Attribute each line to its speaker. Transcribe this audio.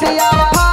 Speaker 1: party, our party.